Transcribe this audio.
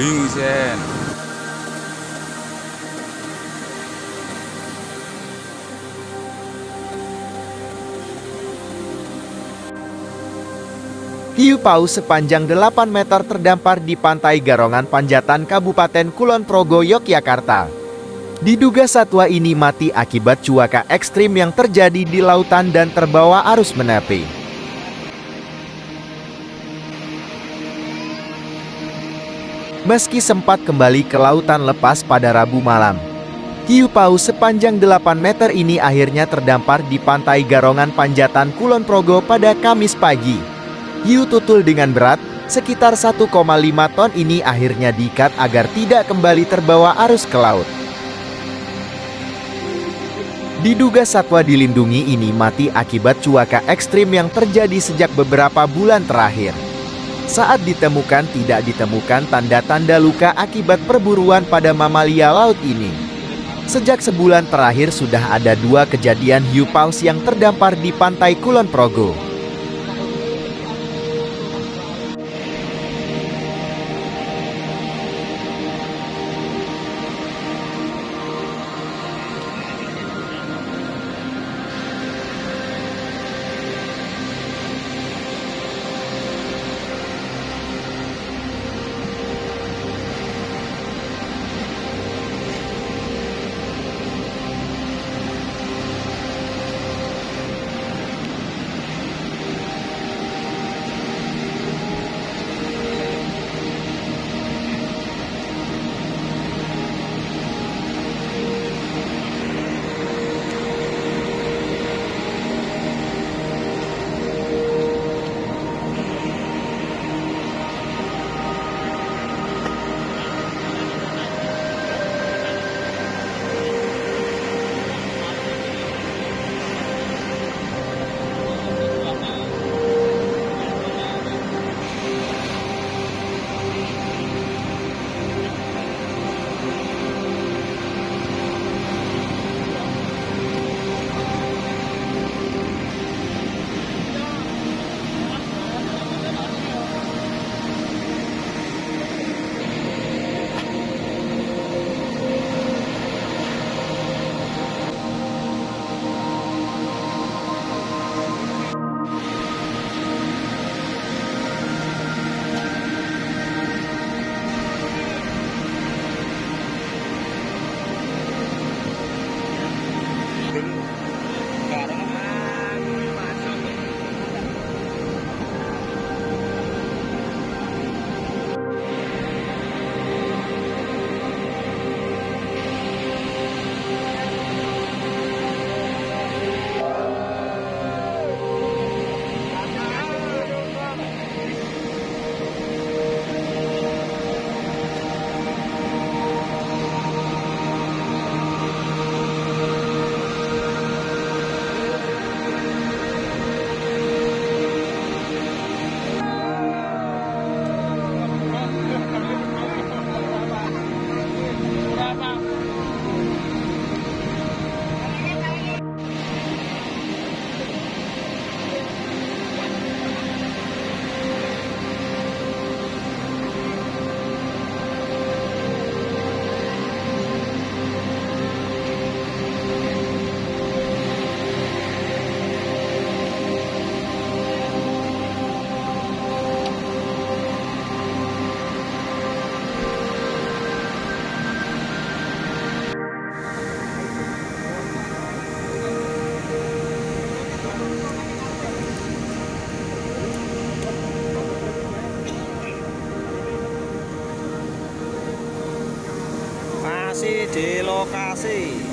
guling sen. Hiu paus sepanjang 8 meter terdampar di pantai Garongan Panjatan Kabupaten Kulon Progo, Yogyakarta. Diduga satwa ini mati akibat cuaca ekstrim yang terjadi di lautan dan terbawa arus menepi. Meski sempat kembali ke lautan lepas pada Rabu malam, hiu paus sepanjang 8 meter ini akhirnya terdampar di pantai Garongan Panjatan Kulon Progo pada Kamis pagi. Hiu tutul dengan berat, sekitar 1,5 ton ini akhirnya diikat agar tidak kembali terbawa arus ke laut. Diduga satwa dilindungi ini mati akibat cuaca ekstrim yang terjadi sejak beberapa bulan terakhir. Saat ditemukan tidak ditemukan tanda-tanda luka akibat perburuan pada mamalia laut ini. Sejak sebulan terakhir sudah ada dua kejadian hiu paus yang terdampar di pantai Kulon Progo. Masih di lokasi